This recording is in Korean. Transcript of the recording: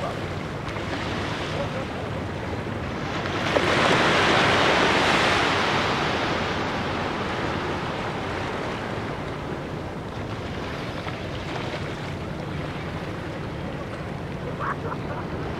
Ha ha ha!